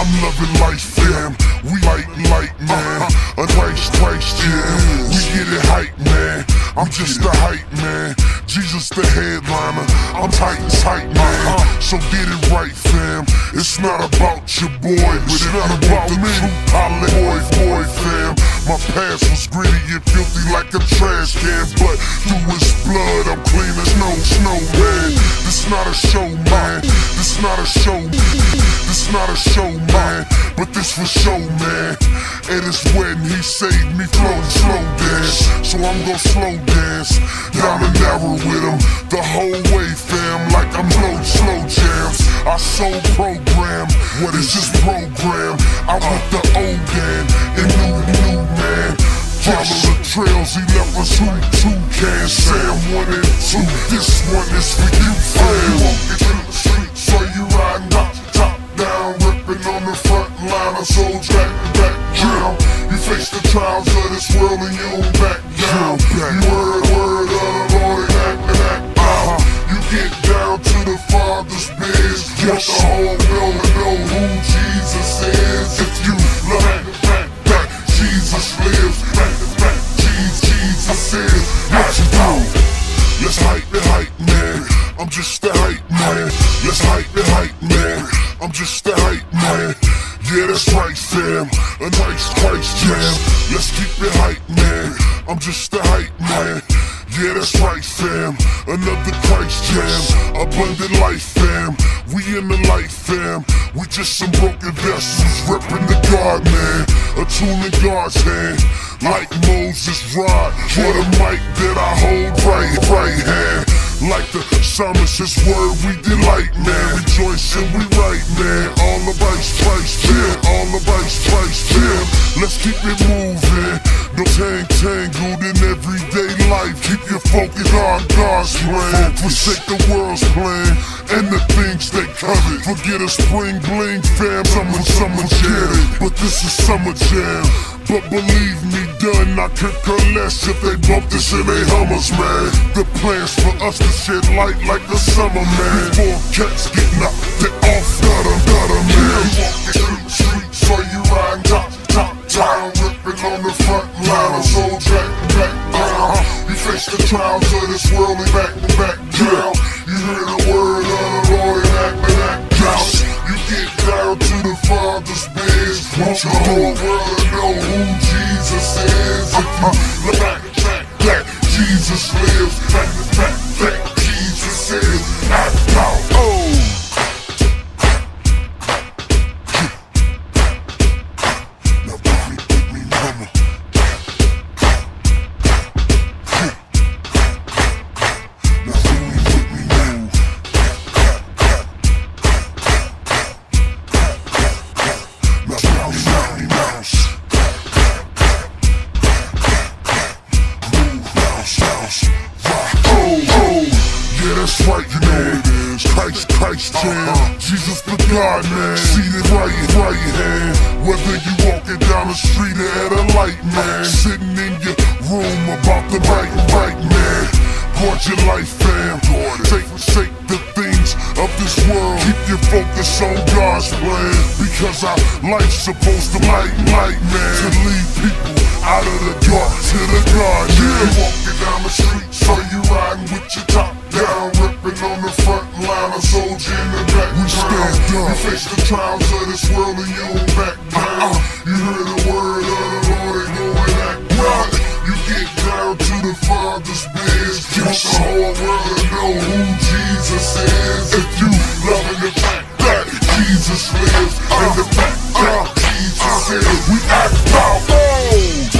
I'm loving life, fam. We like light, man. A nice, nice jam. We get it hype, man. I'm just a hype. Jesus the headliner. I'm tight and tight, man. Uh-huh. So get it right, fam. It's not about your boy, but it's not about me. True boy, boy, fam. My past was gritty and filthy like a trash can, but through his blood, I'm clean as no snow, man. This not a show, man. This not a show. This not a show, man. But this for show, man. At his wedding, he saved me flow slow dance. So I'm gonna slow dance down the narrow with him the whole way, fam. Like I'm low slow jams. I so program. What is this program? I want the old man and new new man. Follow the trails he left us who two can Sam one and two. This one is for you, fam. Face the trials of this world and you don't back down. You word word of the Lord and act and act out. Uh-huh. You get down to the Father's biz. Want the whole world to know who Jesus is. If you look back, back, back, Jesus lives. Back, back, Jesus, Jesus is. What you do? Let's hype it, hype man. I'm just the hype man. Let's hype it, hype man. I'm just the hype Christ jam. Let's keep it hype, man. I'm just a hype man. Yeah, that's right, fam. Another Christ jam. Abundant life, fam. We in the light, fam. We just some broken vessels repping the God, man. A tool in God's hand. Like Moses' rod. For the mic that I hold right, right hand. Like the psalmist, his word we delight, man. Rejoice and we right, man. All the vice Christ, man. All the vice Christ, man. Let's keep it moving. Tangled in everyday life. Keep your focus on God's plan. Forsake the world's plan and the things they covet. Forget a spring bling fam. Summer, summer it. But this is summer jam. But believe me, done, I could care less if they bump this in they hummers, man. The plans for us to shed light like the summer, man. Before cats get knocked, they off, gutter, gutter, man. Walking through the streets, so you Face the trials of this world back, back down. You hear the word of the Lord and act, and act out. You get down to the Father's biz. Want the whole world to know who Jesus is. If you look back, back, back, Jesus lives. Back, that's right, you know it is. Christ, Christ, jam. Uh-huh. Jesus the God, man. Seated right, right hand. Whether you walking down the street or at a light, man. Sitting in your room about the right, right, man. Guard your life, fam. Take, take the things of this world. Keep your focus on God's plan. Because our life's supposed to light, light, man. To lead people out of the dark to the God. Yeah, walking down the street, face the trials of this world and you don't back down. Uh, you hear the word of the Lord and go and act out. You get down to the Father's biz. Want the whole world to know who Jesus is. If you loving the fact that Jesus lives, and the fact that Jesus is, we act out.